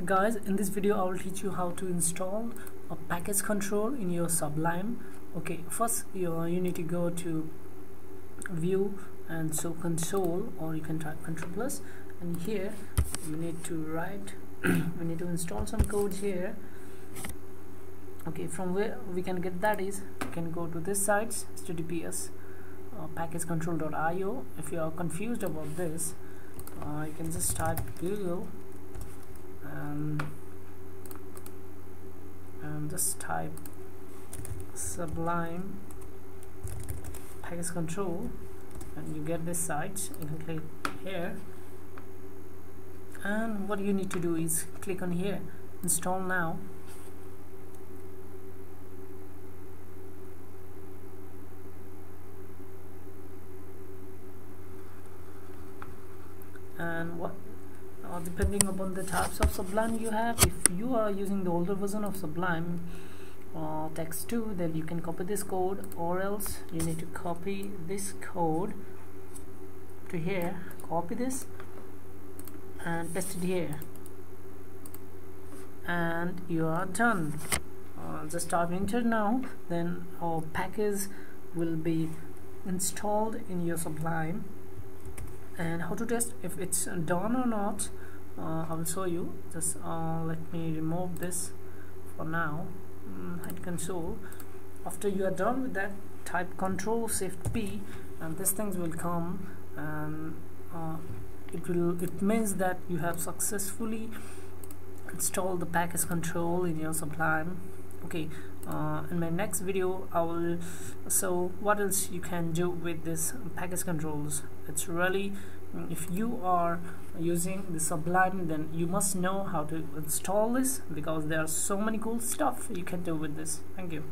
guys in this video I will teach you how to install a package control in your Sublime. Okay first you, you need to go to view and so console or you can type control plus. And here you need to write we need to install some code here. Okay from where we can get that is you can go to this site https uh, packagecontrol.io if you are confused about this uh, you can just type google and and just type sublime package control and you get this site you can click here. And what you need to do is click on here install now. And what uh, depending upon the types of Sublime you have. If you are using the older version of Sublime uh, text 2 then you can copy this code or else you need to copy this code to here. Copy this and paste it here. And you are done. Uh, just type enter now then our package will be installed in your Sublime and how to test if it's done or not uh, I will show you. Just uh, let me remove this for now. Mm, console after you are done with that type control shift P and these things will come. And uh, it will it means that you have successfully installed the package control in your Sublime okay uh, in my next video I will so what else you can do with this package controls? It's really if you are using the Sublime then you must know how to install this because there are so many cool stuff you can do with this. Thank you